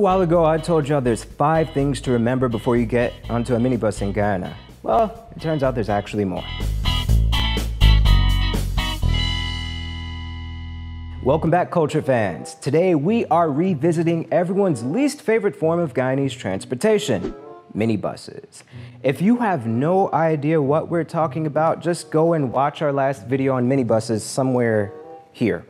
A while ago, I told y'all there's five things to remember before you get onto a minibus in Guyana. Well, it turns out there's actually more. Welcome back, culture fans. Today, we are revisiting everyone's least favorite form of Guyanese transportation minibuses. If you have no idea what we're talking about, just go and watch our last video on minibuses somewhere here.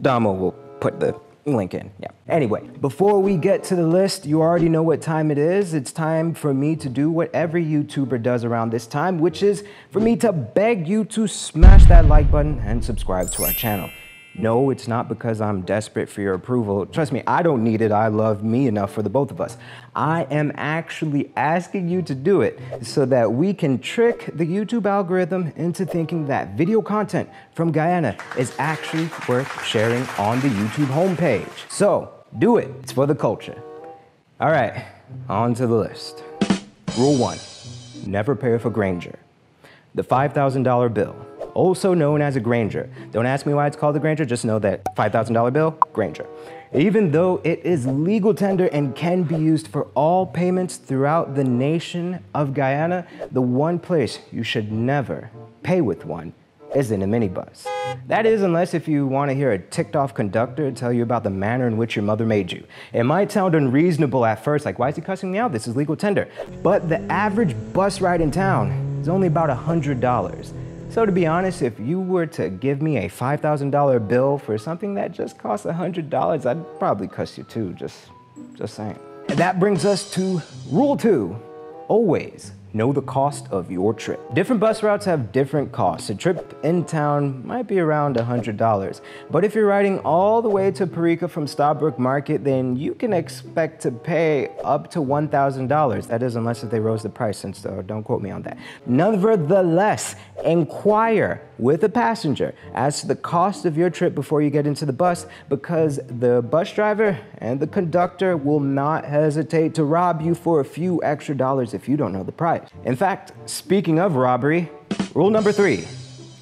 Damo will put the link in. Yeah. Anyway, before we get to the list, you already know what time it is. It's time for me to do what every YouTuber does around this time, which is for me to beg you to smash that like button and subscribe to our channel. No, it's not because I'm desperate for your approval. Trust me, I don't need it. I love me enough for the both of us. I am actually asking you to do it so that we can trick the YouTube algorithm into thinking that video content from Guyana is actually worth sharing on the YouTube homepage. So do it. It's for the culture. All right, on to the list. Rule one, never pay for Granger. The $5,000 bill also known as a Granger. Don't ask me why it's called a Granger, just know that $5,000 bill, Granger. Even though it is legal tender and can be used for all payments throughout the nation of Guyana, the one place you should never pay with one is in a minibus. That is, unless if you want to hear a ticked off conductor tell you about the manner in which your mother made you. It might sound unreasonable at first, like, why is he cussing me out? This is legal tender. But the average bus ride in town is only about $100. So to be honest, if you were to give me a $5,000 bill for something that just costs $100, I'd probably cuss you too, just, just saying. And that brings us to rule two, always know the cost of your trip. Different bus routes have different costs. A trip in town might be around $100, but if you're riding all the way to Parika from Stabroek Market, then you can expect to pay up to $1,000. That is, unless they rose the price, since uh, don't quote me on that. Nevertheless, inquire with a passenger as to the cost of your trip before you get into the bus because the bus driver and the conductor will not hesitate to rob you for a few extra dollars if you don't know the price. In fact, speaking of robbery, rule number three,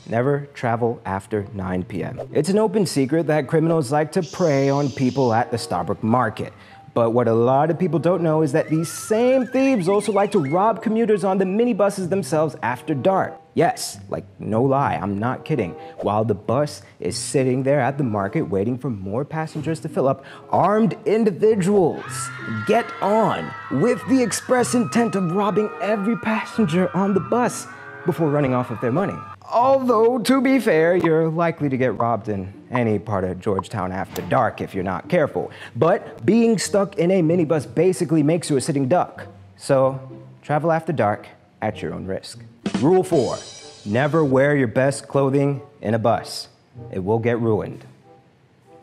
never travel after 9 p.m. It's an open secret that criminals like to prey on people at the Stabroek market. But what a lot of people don't know is that these same thieves also like to rob commuters on the minibuses themselves after dark. Yes, like no lie, I'm not kidding. While the bus is sitting there at the market waiting for more passengers to fill up, armed individuals get on with the express intent of robbing every passenger on the bus before running off with their money. Although, to be fair, you're likely to get robbed in any part of Georgetown after dark if you're not careful. But being stuck in a minibus basically makes you a sitting duck. So travel after dark at your own risk. Rule four, never wear your best clothing in a bus. It will get ruined.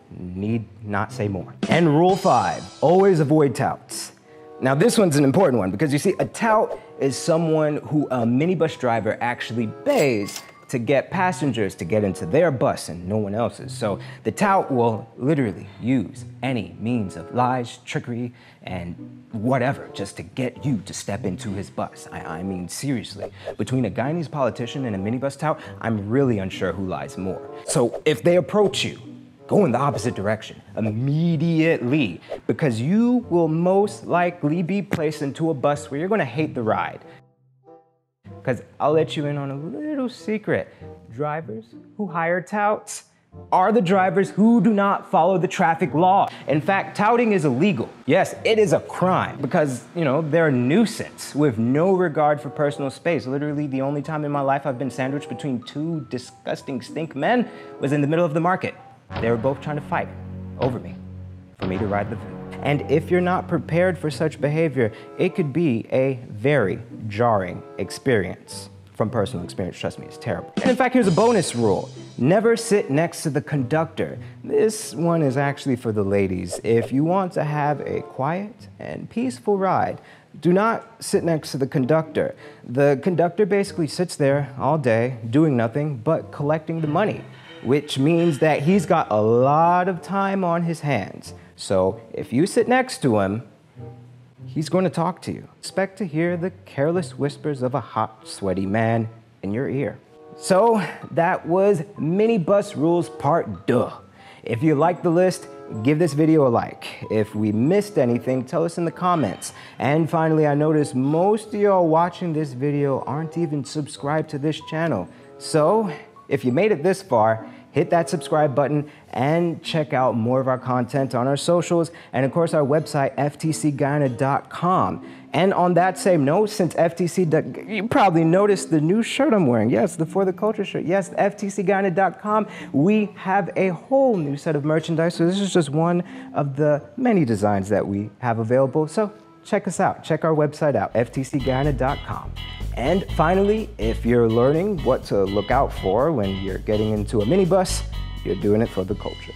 Need not say more. And rule five, always avoid touts. Now this one's an important one because you see, a tout is someone who a minibus driver actually pays to get passengers to get into their bus and no one else's. So the tout will literally use any means of lies, trickery, and whatever just to get you to step into his bus. I, I mean, seriously, between a Guyanese politician and a minibus tout, I'm really unsure who lies more. So if they approach you, go in the opposite direction immediately because you will most likely be placed into a bus where you're gonna hate the ride. Because I'll let you in on a little secret. Drivers who hire touts are the drivers who do not follow the traffic law. In fact, touting is illegal. Yes, it is a crime because, you know, they're a nuisance with no regard for personal space. Literally, the only time in my life I've been sandwiched between two disgusting stink men was in the middle of the market. They were both trying to fight over me for me to ride the and if you're not prepared for such behavior, it could be a very jarring experience. From personal experience, trust me, it's terrible. And in fact, here's a bonus rule. Never sit next to the conductor. This one is actually for the ladies. If you want to have a quiet and peaceful ride, do not sit next to the conductor. The conductor basically sits there all day doing nothing but collecting the money, which means that he's got a lot of time on his hands. So if you sit next to him, he's going to talk to you. Expect to hear the careless whispers of a hot, sweaty man in your ear. So that was Minibus Rules Part 2. If you like the list, give this video a like. If we missed anything, tell us in the comments. And finally, I noticed most of y'all watching this video aren't even subscribed to this channel. So if you made it this far, hit that subscribe button and check out more of our content on our socials and of course our website ftcguyana.com and on that same note since ftc you probably noticed the new shirt i'm wearing. Yes the for the culture shirt. Yes ftcguyana.com we have a whole new set of merchandise. So this is just one of the many designs that we have available. So check us out check our website out ftcguyana.com and finally, if you're learning what to look out for when you're getting into a minibus, you're doing it for the culture.